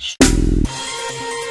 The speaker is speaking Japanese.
Stories.